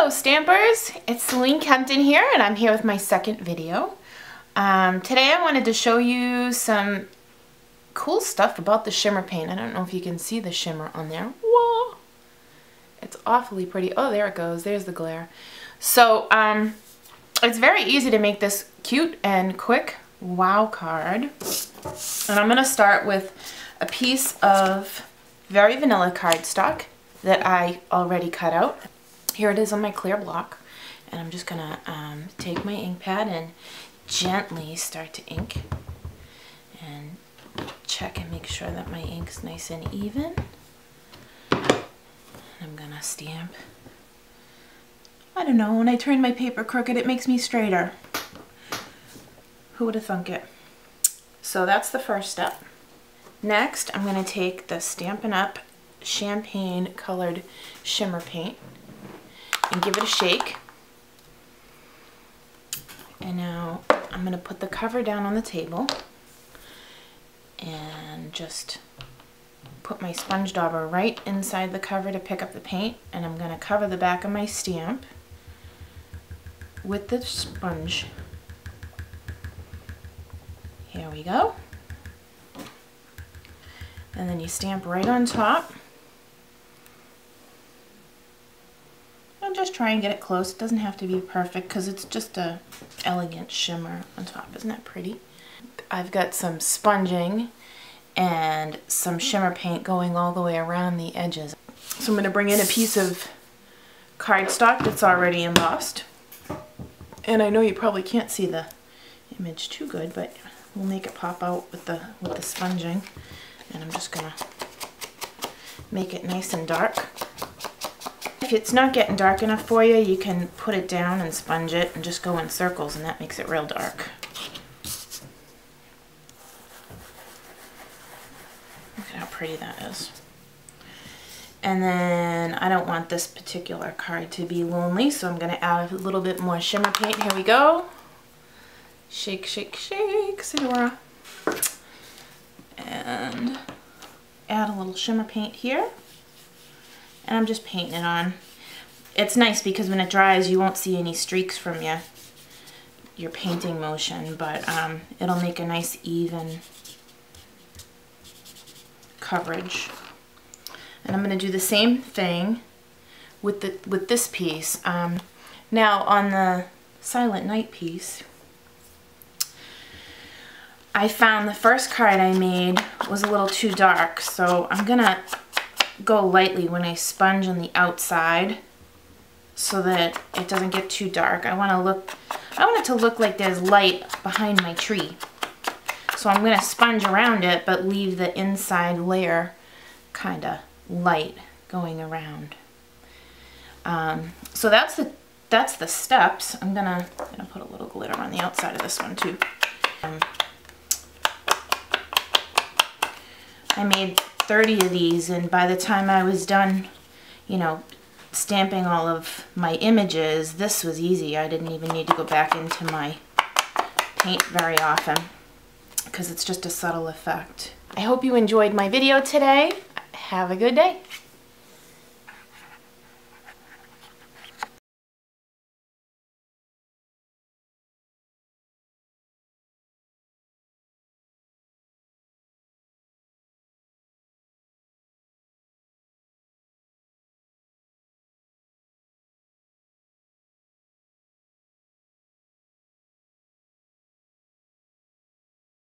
Hello Stampers, it's Selene Kempton here and I'm here with my second video. Um, today I wanted to show you some cool stuff about the shimmer paint. I don't know if you can see the shimmer on there. Whoa! It's awfully pretty. Oh, there it goes. There's the glare. So, um, it's very easy to make this cute and quick wow card. And I'm going to start with a piece of very vanilla cardstock that I already cut out. Here it is on my clear block. And I'm just to um, take my ink pad and gently start to ink. And check and make sure that my ink's nice and even. I'm to stamp. I don't know, when I turn my paper crooked it makes me straighter. Who would have thunk it? So that's the first step. Next, I'm to take the Stampin' Up! Champagne Colored Shimmer Paint and give it a shake. And now I'm going to put the cover down on the table and just put my sponge dauber right inside the cover to pick up the paint and I'm going to cover the back of my stamp with the sponge. Here we go. And then you stamp right on top. Just try and get it close. It doesn't have to be perfect because it's just a elegant shimmer on top. Isn't that pretty? I've got some sponging and some shimmer paint going all the way around the edges. So I'm going to bring in a piece of cardstock that's already embossed. And I know you probably can't see the image too good, but we'll make it pop out with the with the sponging. And I'm just gonna make it nice and dark. If it's not getting dark enough for you, you can put it down and sponge it and just go in circles and that makes it real dark. Look at how pretty that is. And then I don't want this particular card to be lonely, so I'm going to add a little bit more shimmer paint. Here we go. Shake, shake, shake, Senora. And add a little shimmer paint here. And I'm just painting it on. It's nice because when it dries, you won't see any streaks from your, your painting motion, but um, it'll make a nice even coverage. And I'm going to do the same thing with the with this piece. Um, now on the Silent Night piece, I found the first card I made was a little too dark, so I'm going to go lightly when I sponge on the outside so that it doesn't get too dark. I want to look, I want it to look like there's light behind my tree. So I'm going to sponge around it, but leave the inside layer kind of light going around. Um, so that's the that's the steps. I'm gonna, gonna put a little glitter on the outside of this one too. Um, I made 30 of these and by the time I was done, you know, stamping all of my images, this was easy. I didn't even need to go back into my paint very often because it's just a subtle effect. I hope you enjoyed my video today. Have a good day.